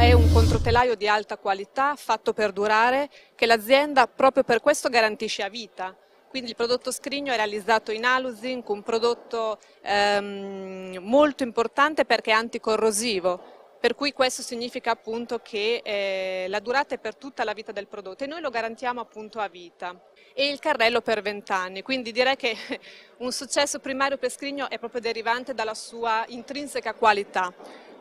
un controtelaio di alta qualità, fatto per durare, che l'azienda proprio per questo garantisce a vita. Quindi il prodotto Scrigno è realizzato in Aluzinc, un prodotto ehm, molto importante perché è anticorrosivo, per cui questo significa appunto che eh, la durata è per tutta la vita del prodotto e noi lo garantiamo appunto a vita e il carrello per 20 anni, quindi direi che un successo primario per Scrigno è proprio derivante dalla sua intrinseca qualità.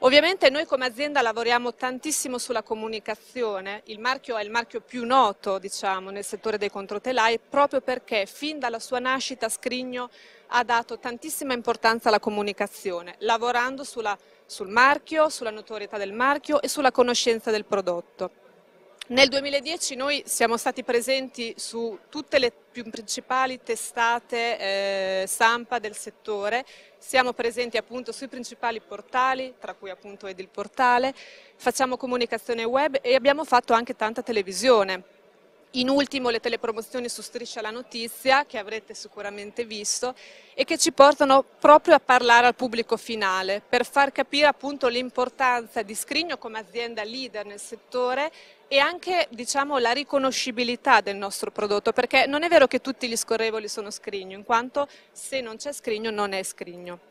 Ovviamente noi come azienda lavoriamo tantissimo sulla comunicazione, il marchio è il marchio più noto diciamo, nel settore dei controtelai proprio perché fin dalla sua nascita Scrigno ha dato tantissima importanza alla comunicazione, lavorando sulla, sul marchio, sulla notorietà del marchio e sulla conoscenza del prodotto. Nel 2010 noi siamo stati presenti su tutte le più principali testate eh, stampa del settore, siamo presenti appunto sui principali portali, tra cui appunto Edil Portale, facciamo comunicazione web e abbiamo fatto anche tanta televisione. In ultimo le telepromozioni su Striscia la Notizia, che avrete sicuramente visto, e che ci portano proprio a parlare al pubblico finale, per far capire appunto l'importanza di Scrigno come azienda leader nel settore e anche diciamo, la riconoscibilità del nostro prodotto, perché non è vero che tutti gli scorrevoli sono Scrigno, in quanto se non c'è Scrigno non è Scrigno.